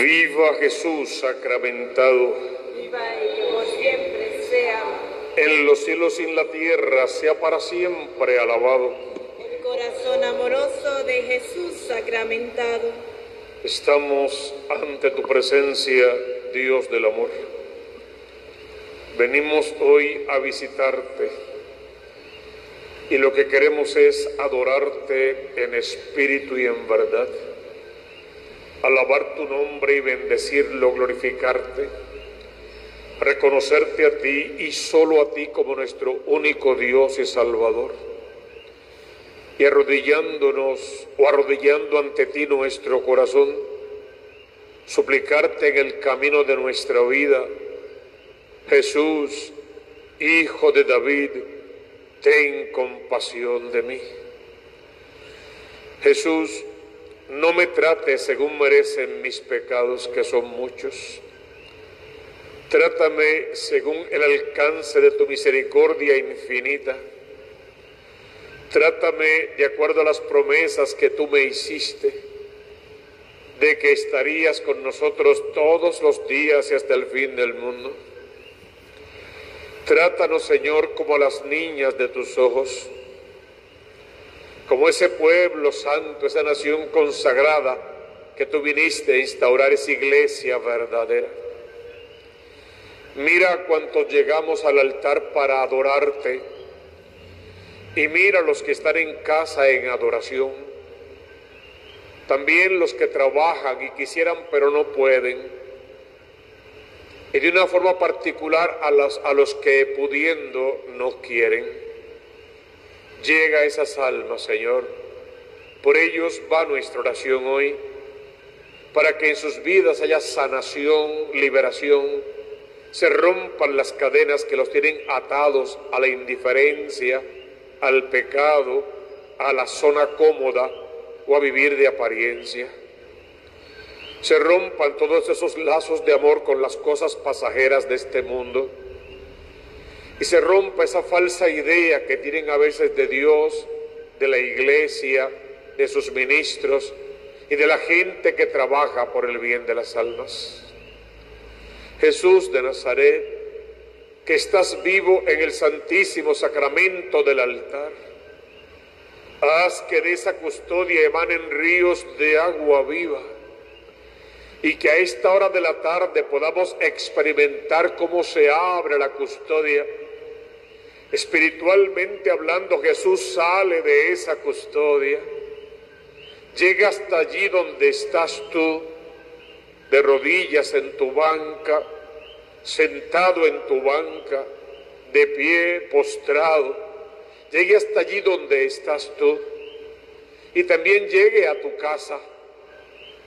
Viva Jesús sacramentado. Viva y por siempre sea. En los cielos y en la tierra sea para siempre alabado. El corazón amoroso de Jesús sacramentado. Estamos ante tu presencia, Dios del amor. Venimos hoy a visitarte y lo que queremos es adorarte en espíritu y en verdad alabar tu nombre y bendecirlo, glorificarte, reconocerte a ti y solo a ti como nuestro único Dios y Salvador. Y arrodillándonos o arrodillando ante ti nuestro corazón, suplicarte en el camino de nuestra vida, Jesús, Hijo de David, ten compasión de mí. Jesús, no me trates según merecen mis pecados, que son muchos. Trátame según el alcance de tu misericordia infinita. Trátame de acuerdo a las promesas que tú me hiciste, de que estarías con nosotros todos los días y hasta el fin del mundo. Trátanos, Señor, como a las niñas de tus ojos como ese pueblo santo, esa nación consagrada que tú viniste a instaurar esa iglesia verdadera. Mira cuántos llegamos al altar para adorarte y mira los que están en casa en adoración. También los que trabajan y quisieran pero no pueden. Y de una forma particular a a los que pudiendo no quieren. Llega a esas almas, Señor. Por ellos va nuestra oración hoy, para que en sus vidas haya sanación, liberación, se rompan las cadenas que los tienen atados a la indiferencia, al pecado, a la zona cómoda o a vivir de apariencia. Se rompan todos esos lazos de amor con las cosas pasajeras de este mundo y se rompa esa falsa idea que tienen a veces de Dios, de la iglesia, de sus ministros y de la gente que trabaja por el bien de las almas. Jesús de Nazaret, que estás vivo en el santísimo sacramento del altar, haz que de esa custodia emanen ríos de agua viva y que a esta hora de la tarde podamos experimentar cómo se abre la custodia Espiritualmente hablando, Jesús sale de esa custodia, llega hasta allí donde estás tú, de rodillas en tu banca, sentado en tu banca, de pie, postrado. Llegue hasta allí donde estás tú y también llegue a tu casa,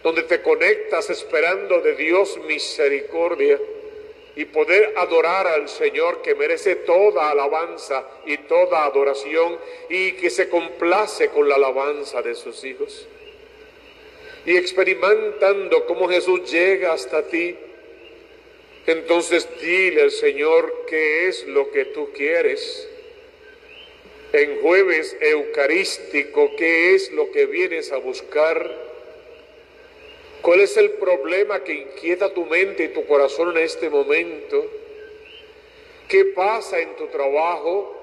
donde te conectas esperando de Dios misericordia y poder adorar al Señor que merece toda alabanza y toda adoración y que se complace con la alabanza de sus hijos. Y experimentando cómo Jesús llega hasta ti, entonces dile al Señor qué es lo que tú quieres. En jueves eucarístico, ¿qué es lo que vienes a buscar? ¿Cuál es el problema que inquieta tu mente y tu corazón en este momento? ¿Qué pasa en tu trabajo?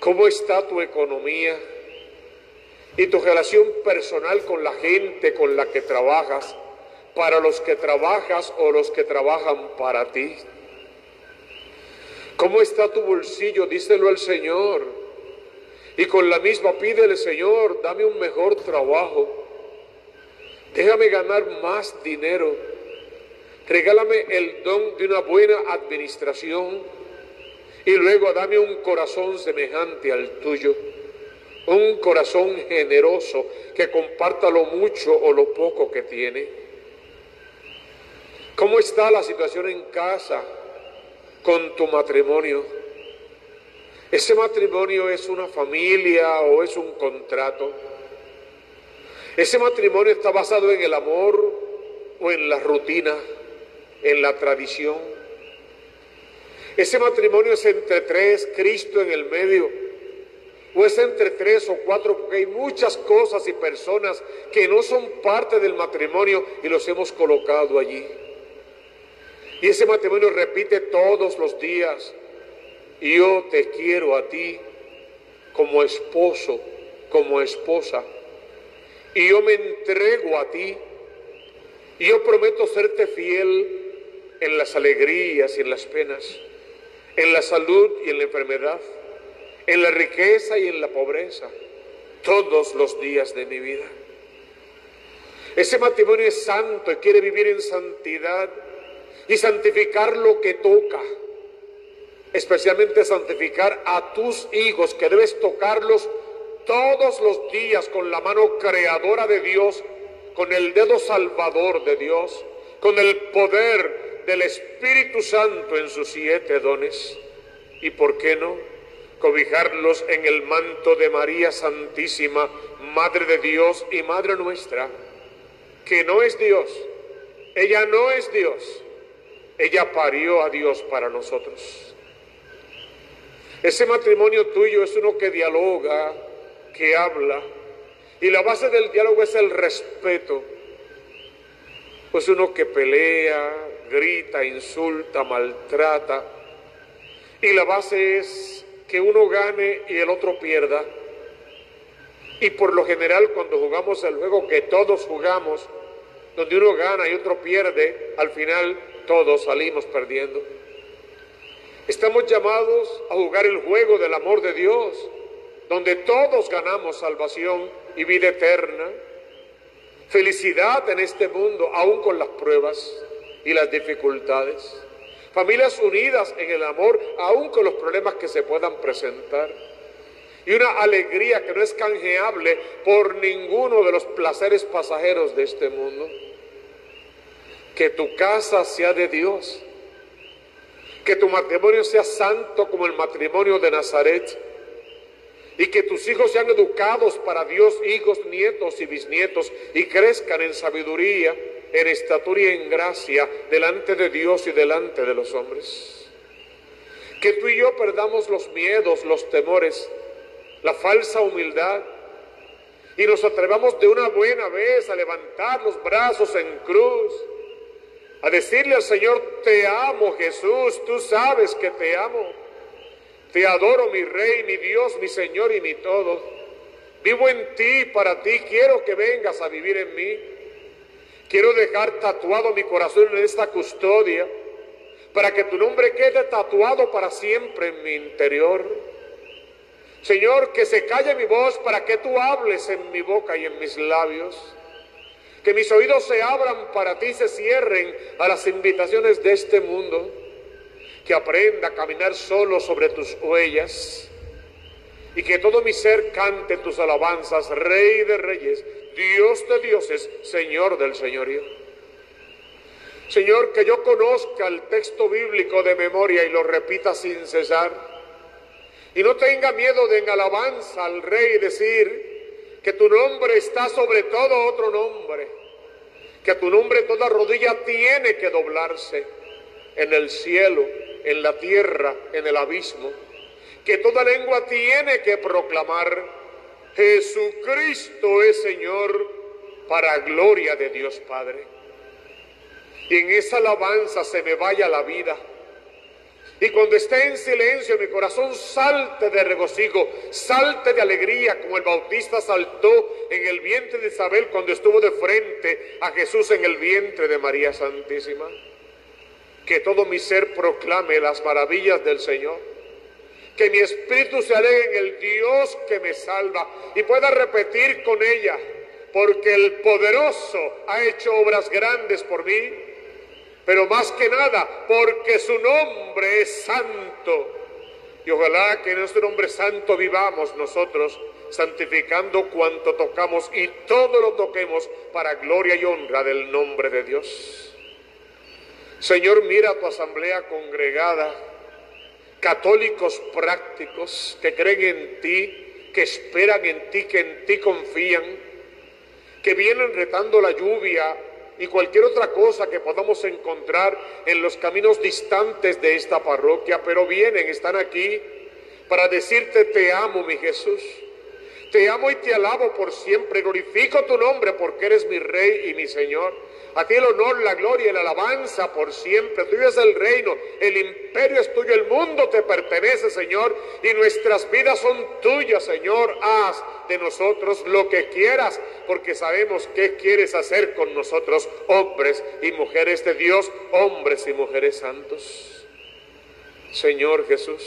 ¿Cómo está tu economía? Y tu relación personal con la gente con la que trabajas, para los que trabajas o los que trabajan para ti. ¿Cómo está tu bolsillo? Díselo al Señor. Y con la misma pídele, Señor, dame un mejor trabajo Déjame ganar más dinero. Regálame el don de una buena administración y luego dame un corazón semejante al tuyo. Un corazón generoso que comparta lo mucho o lo poco que tiene. ¿Cómo está la situación en casa con tu matrimonio? ¿Ese matrimonio es una familia o es un contrato? Ese matrimonio está basado en el amor o en la rutina, en la tradición. Ese matrimonio es entre tres, Cristo en el medio, o es entre tres o cuatro, porque hay muchas cosas y personas que no son parte del matrimonio y los hemos colocado allí. Y ese matrimonio repite todos los días, yo te quiero a ti como esposo, como esposa, y yo me entrego a ti, y yo prometo serte fiel en las alegrías y en las penas, en la salud y en la enfermedad, en la riqueza y en la pobreza, todos los días de mi vida. Ese matrimonio es santo y quiere vivir en santidad y santificar lo que toca, especialmente santificar a tus hijos, que debes tocarlos todos los días con la mano creadora de Dios, con el dedo salvador de Dios, con el poder del Espíritu Santo en sus siete dones. ¿Y por qué no? Cobijarlos en el manto de María Santísima, Madre de Dios y Madre nuestra, que no es Dios. Ella no es Dios ella parió a Dios para nosotros. Ese matrimonio tuyo es uno que dialoga, que habla, y la base del diálogo es el respeto. Pues uno que pelea, grita, insulta, maltrata, y la base es que uno gane y el otro pierda. Y por lo general cuando jugamos el juego que todos jugamos, donde uno gana y otro pierde, al final todos salimos perdiendo. Estamos llamados a jugar el juego del amor de Dios, donde todos ganamos salvación y vida eterna, felicidad en este mundo, aún con las pruebas y las dificultades, familias unidas en el amor, aún con los problemas que se puedan presentar, y una alegría que no es canjeable por ninguno de los placeres pasajeros de este mundo. Que tu casa sea de Dios, que tu matrimonio sea santo como el matrimonio de Nazaret, y que tus hijos sean educados para Dios, hijos, nietos y bisnietos, y crezcan en sabiduría, en estatura y en gracia delante de Dios y delante de los hombres. Que tú y yo perdamos los miedos, los temores, la falsa humildad, y nos atrevamos de una buena vez a levantar los brazos en cruz a decirle al Señor, te amo Jesús, tú sabes que te amo. Te adoro mi Rey, mi Dios, mi Señor y mi todo. Vivo en ti, para ti, quiero que vengas a vivir en mí. Quiero dejar tatuado mi corazón en esta custodia, para que tu nombre quede tatuado para siempre en mi interior. Señor, que se calle mi voz para que tú hables en mi boca y en mis labios que mis oídos se abran para ti, se cierren a las invitaciones de este mundo, que aprenda a caminar solo sobre tus huellas y que todo mi ser cante tus alabanzas, Rey de Reyes, Dios de dioses, Señor del Señorío. Señor, que yo conozca el texto bíblico de memoria y lo repita sin cesar. Y no tenga miedo de en alabanza al Rey decir, que tu nombre está sobre todo otro nombre, que tu nombre toda rodilla tiene que doblarse en el cielo, en la tierra, en el abismo, que toda lengua tiene que proclamar, Jesucristo es Señor para gloria de Dios Padre. Y en esa alabanza se me vaya la vida y cuando esté en silencio mi corazón salte de regocijo, salte de alegría como el bautista saltó en el vientre de Isabel cuando estuvo de frente a Jesús en el vientre de María Santísima. Que todo mi ser proclame las maravillas del Señor. Que mi espíritu se alegre en el Dios que me salva y pueda repetir con ella, porque el poderoso ha hecho obras grandes por mí pero más que nada porque su nombre es santo. Y ojalá que en nuestro nombre santo vivamos nosotros, santificando cuanto tocamos y todo lo toquemos para gloria y honra del nombre de Dios. Señor, mira a tu asamblea congregada, católicos prácticos que creen en ti, que esperan en ti, que en ti confían, que vienen retando la lluvia y cualquier otra cosa que podamos encontrar en los caminos distantes de esta parroquia, pero vienen, están aquí para decirte te amo, mi Jesús. Te amo y te alabo por siempre. Glorifico tu nombre porque eres mi Rey y mi Señor. A ti el honor, la gloria y la alabanza por siempre. Tuyo es el reino, el imperio es tuyo, el mundo te pertenece, Señor, y nuestras vidas son tuyas, Señor. Haz de nosotros lo que quieras, porque sabemos qué quieres hacer con nosotros, hombres y mujeres de Dios, hombres y mujeres santos. Señor Jesús,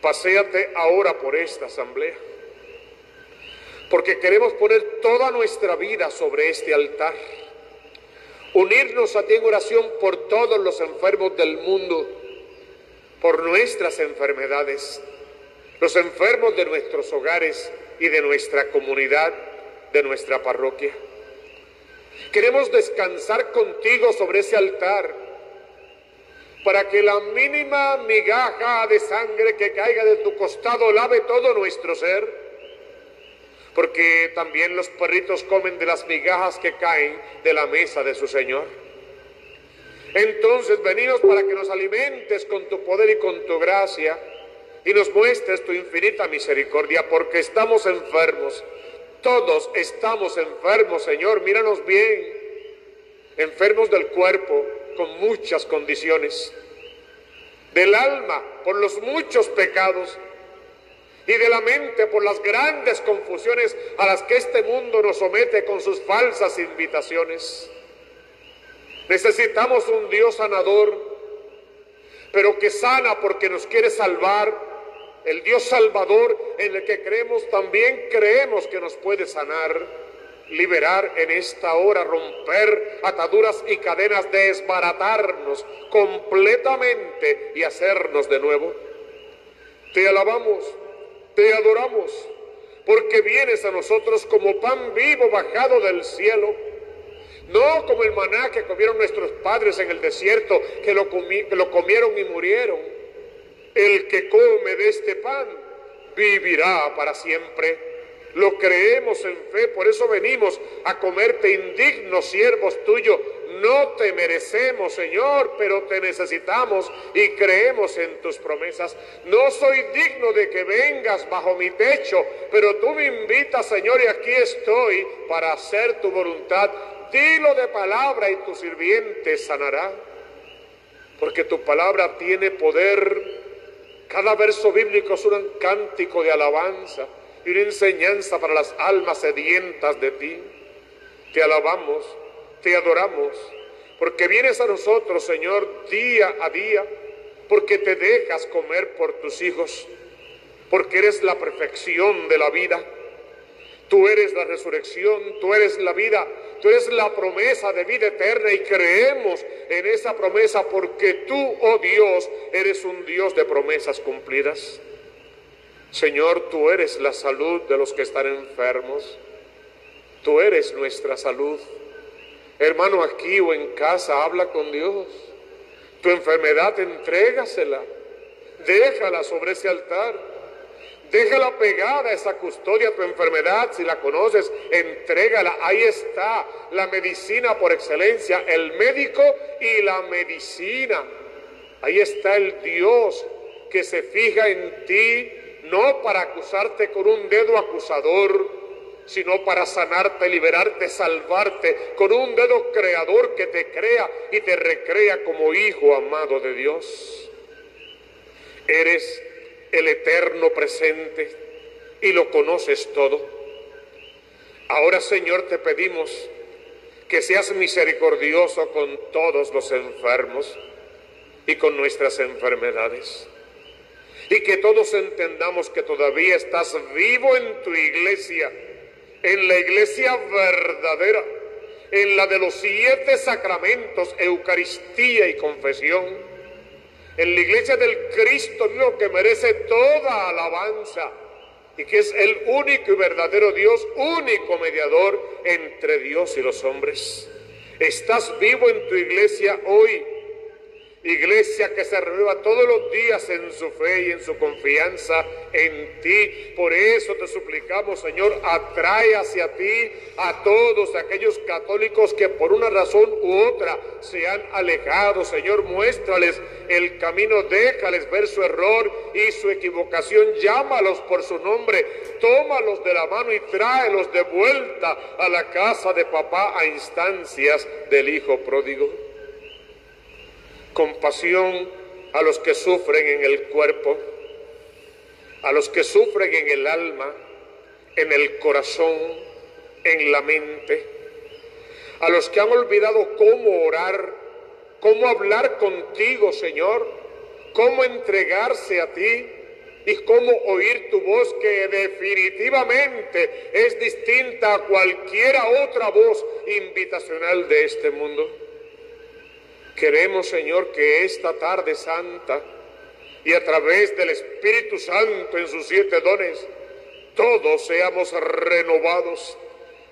paséate ahora por esta asamblea, porque queremos poner toda nuestra vida sobre este altar unirnos a ti en oración por todos los enfermos del mundo, por nuestras enfermedades, los enfermos de nuestros hogares y de nuestra comunidad, de nuestra parroquia. Queremos descansar contigo sobre ese altar para que la mínima migaja de sangre que caiga de tu costado lave todo nuestro ser porque también los perritos comen de las migajas que caen de la mesa de su Señor. Entonces venimos para que nos alimentes con tu poder y con tu gracia y nos muestres tu infinita misericordia, porque estamos enfermos. Todos estamos enfermos, Señor, míranos bien. Enfermos del cuerpo con muchas condiciones. Del alma por los muchos pecados y de la mente por las grandes confusiones a las que este mundo nos somete con sus falsas invitaciones. Necesitamos un Dios sanador, pero que sana porque nos quiere salvar. El Dios salvador en el que creemos también creemos que nos puede sanar, liberar en esta hora, romper ataduras y cadenas, desbaratarnos completamente y hacernos de nuevo. Te alabamos te adoramos, porque vienes a nosotros como pan vivo bajado del cielo, no como el maná que comieron nuestros padres en el desierto, que lo, que lo comieron y murieron. El que come de este pan vivirá para siempre. Lo creemos en fe, por eso venimos a comerte indignos siervos tuyos no te merecemos, Señor, pero te necesitamos y creemos en tus promesas. No soy digno de que vengas bajo mi techo, pero tú me invitas, Señor, y aquí estoy para hacer tu voluntad. Dilo de palabra y tu sirviente sanará, porque tu palabra tiene poder. Cada verso bíblico es un cántico de alabanza y una enseñanza para las almas sedientas de ti. Te alabamos te adoramos, porque vienes a nosotros, Señor, día a día, porque te dejas comer por tus hijos, porque eres la perfección de la vida. Tú eres la resurrección, tú eres la vida, tú eres la promesa de vida eterna y creemos en esa promesa porque tú, oh Dios, eres un Dios de promesas cumplidas. Señor, tú eres la salud de los que están enfermos, tú eres nuestra salud. Hermano, aquí o en casa, habla con Dios. Tu enfermedad, entrégasela. Déjala sobre ese altar. Déjala pegada a esa custodia, tu enfermedad, si la conoces, entrégala. Ahí está la medicina por excelencia, el médico y la medicina. Ahí está el Dios que se fija en ti, no para acusarte con un dedo acusador, sino para sanarte, liberarte, salvarte, con un dedo creador que te crea y te recrea como hijo amado de Dios. Eres el eterno presente y lo conoces todo. Ahora, Señor, te pedimos que seas misericordioso con todos los enfermos y con nuestras enfermedades. Y que todos entendamos que todavía estás vivo en tu iglesia en la iglesia verdadera, en la de los siete sacramentos, Eucaristía y confesión, en la iglesia del Cristo que merece toda alabanza y que es el único y verdadero Dios, único mediador entre Dios y los hombres. Estás vivo en tu iglesia hoy Iglesia que se renueva todos los días en su fe y en su confianza en ti. Por eso te suplicamos, Señor, atrae hacia ti a todos aquellos católicos que por una razón u otra se han alejado. Señor, muéstrales el camino, déjales ver su error y su equivocación. Llámalos por su nombre, tómalos de la mano y tráelos de vuelta a la casa de papá a instancias del Hijo pródigo compasión a los que sufren en el cuerpo, a los que sufren en el alma, en el corazón, en la mente, a los que han olvidado cómo orar, cómo hablar contigo, Señor, cómo entregarse a ti y cómo oír tu voz que definitivamente es distinta a cualquiera otra voz invitacional de este mundo. Queremos, Señor, que esta tarde santa y a través del Espíritu Santo en sus siete dones, todos seamos renovados,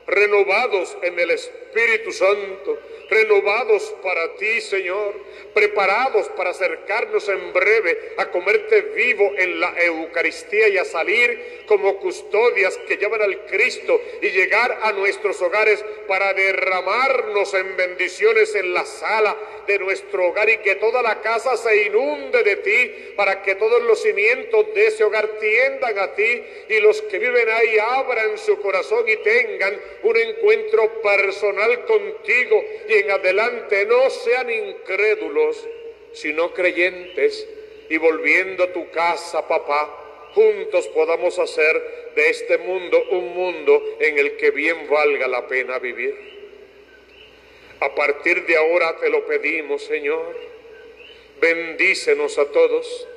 renovados en el Espíritu Santo, renovados para ti, Señor, preparados para acercarnos en breve a comerte vivo en la Eucaristía y a salir como custodias que llevan al Cristo y llegar a nuestros hogares para derramarnos en bendiciones en la sala de nuestro hogar y que toda la casa se inunde de ti, para que todos los cimientos de ese hogar tiendan a ti y los que viven ahí abran su corazón y tengan un encuentro personal contigo y en adelante no sean incrédulos, sino creyentes y volviendo a tu casa, papá, juntos podamos hacer de este mundo un mundo en el que bien valga la pena vivir. A partir de ahora te lo pedimos, Señor. Bendícenos a todos.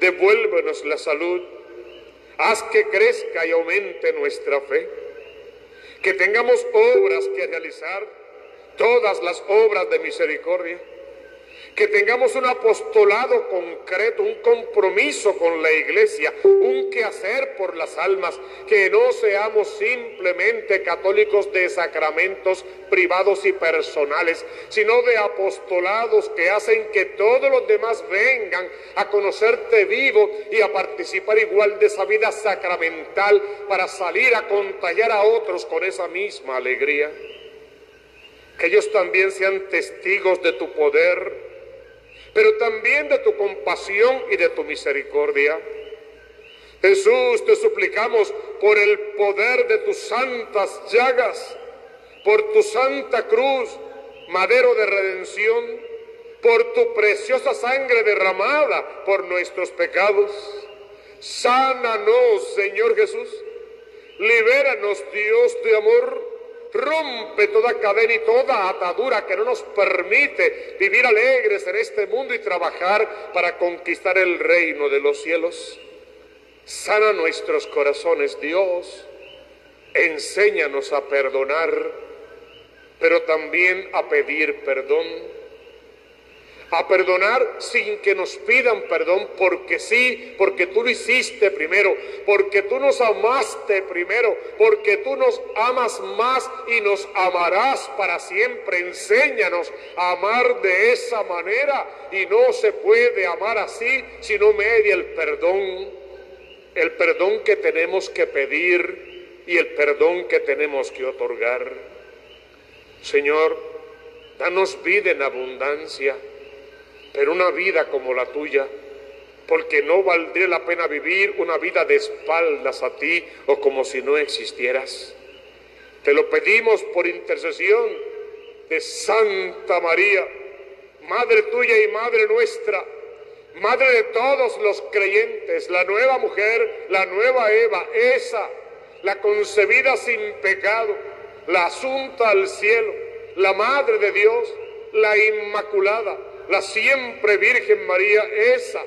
Devuélvenos la salud. Haz que crezca y aumente nuestra fe. Que tengamos obras que realizar, todas las obras de misericordia que tengamos un apostolado concreto, un compromiso con la iglesia, un quehacer por las almas, que no seamos simplemente católicos de sacramentos privados y personales, sino de apostolados que hacen que todos los demás vengan a conocerte vivo y a participar igual de esa vida sacramental para salir a contagiar a otros con esa misma alegría. Que ellos también sean testigos de tu poder, pero también de tu compasión y de tu misericordia. Jesús, te suplicamos por el poder de tus santas llagas, por tu santa cruz, madero de redención, por tu preciosa sangre derramada por nuestros pecados. Sánanos, Señor Jesús. Libéranos, Dios de amor Rompe toda cadena y toda atadura que no nos permite vivir alegres en este mundo y trabajar para conquistar el reino de los cielos. Sana nuestros corazones, Dios. Enséñanos a perdonar, pero también a pedir perdón a perdonar sin que nos pidan perdón, porque sí, porque tú lo hiciste primero, porque tú nos amaste primero, porque tú nos amas más y nos amarás para siempre. Enséñanos a amar de esa manera y no se puede amar así si no media el perdón, el perdón que tenemos que pedir y el perdón que tenemos que otorgar. Señor, danos vida en abundancia pero una vida como la tuya, porque no valdría la pena vivir una vida de espaldas a ti o como si no existieras. Te lo pedimos por intercesión de Santa María, Madre tuya y Madre nuestra, Madre de todos los creyentes, la nueva mujer, la nueva Eva, esa, la concebida sin pecado, la asunta al cielo, la Madre de Dios, la Inmaculada la siempre Virgen María, esa,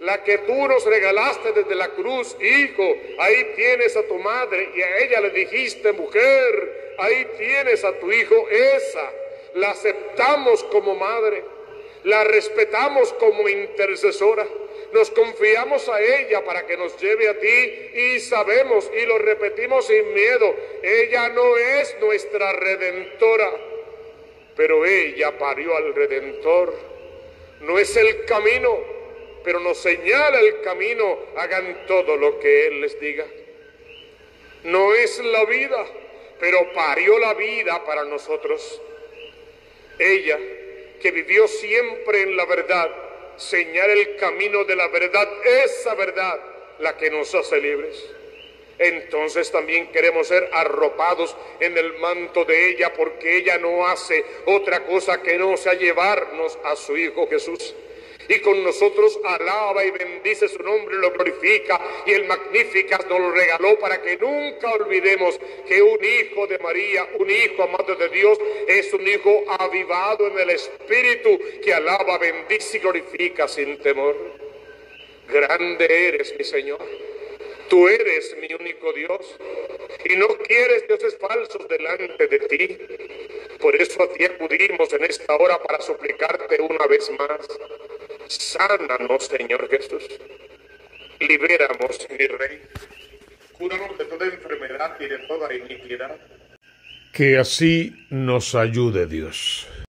la que tú nos regalaste desde la cruz, hijo, ahí tienes a tu madre y a ella le dijiste, mujer, ahí tienes a tu hijo, esa, la aceptamos como madre, la respetamos como intercesora. Nos confiamos a ella para que nos lleve a ti y sabemos y lo repetimos sin miedo, ella no es nuestra redentora, pero ella parió al redentor No es el camino, pero nos señala el camino. Hagan todo lo que Él les diga. No es la vida, pero parió la vida para nosotros. Ella, que vivió siempre en la verdad, señala el camino de la verdad, esa verdad, la que nos hace libres. Entonces también queremos ser arropados en el manto de ella porque ella no hace otra cosa que no sea llevarnos a su Hijo Jesús y con nosotros alaba y bendice su nombre, lo glorifica y el Magnificat nos lo regaló para que nunca olvidemos que un hijo de María, un hijo amado de Dios, es un hijo avivado en el Espíritu que alaba, bendice y glorifica sin temor. Grande eres, mi Señor. Tú eres mi único Dios y no quieres dioses falsos delante de ti. Por eso a ti acudimos en esta hora para suplicarte una vez más. Sánanos, Señor Jesús. Libéramos, mi Rey. Cúranos de toda enfermedad y de toda iniquidad. Que así nos ayude Dios.